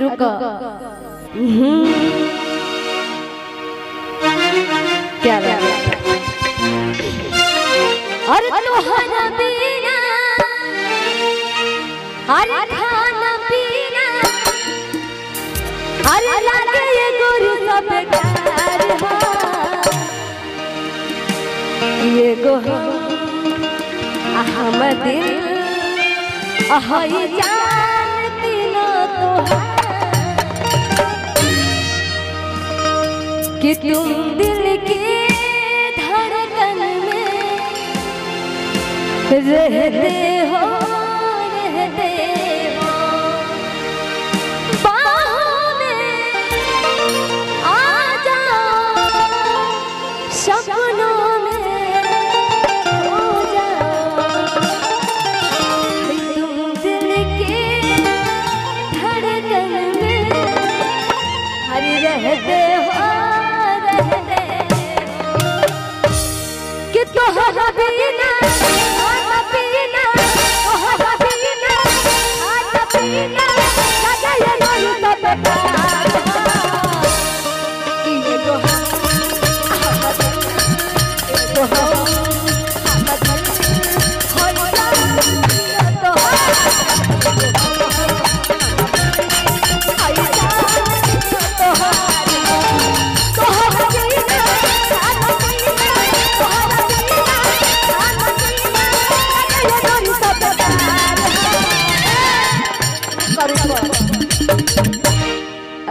रुको हम्म। क्या बात है? अरे तोहरा बिना अरे खाना पीना अरे लागे ये गोरी सब हो। ये गो हम दिल हई जानती तुम दिल के धड़कन में रहते हो, रहते सपनों में तुम दिल के रहते हो। रहते हो। कि तोहरा बिना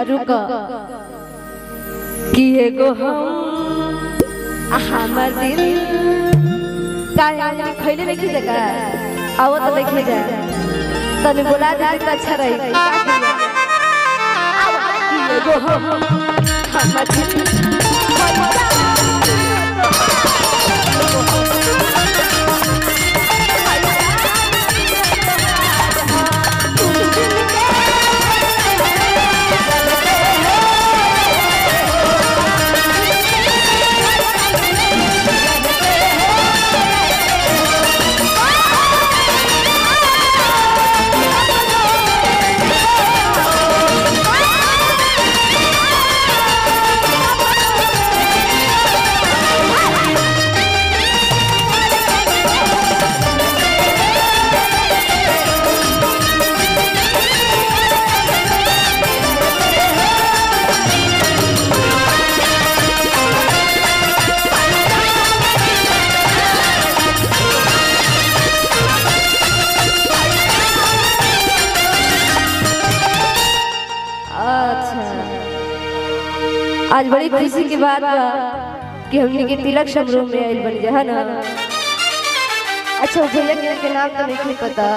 रुको। कि एगो हम। हमर दिल काहे खैले नहीं जगह आओ तो देखे जाए। तने बोला जाए तो अच्छा रही। एगो हम। हमर दिल आज बड़ी खुशी की बात बा कि हमने के तिलक समारोह में आइल बन जा ना। अच्छा भैया के, के नाम तो नहीं पता?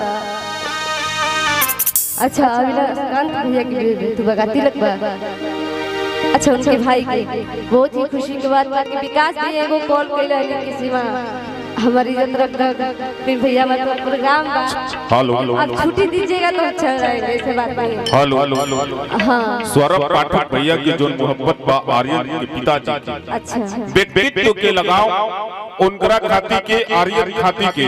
अच्छा अविनाश कांत भैया के भी तू बगा तिलक बा। अच्छा उनके भाई के। बहुत ही खुशी की बात बा कि विकास जी एगो कॉल कैले किसी में हमारी इज़्ज़त रख रख फिर भैया मतलब प्रोग्राम बा। हेलो। आप छुट्टी दीजिएगा तो अच्छा रहेगा ऐसे बात नहीं हेलो। हेलो। हेलो। हाँ। सौरभ पाठक भैया की जो मोहब्बत बा आर्यन के पिताजी अच्छा। व्यक्तित्व के लगाओ उनकरा खाती के आर्यन खाती के।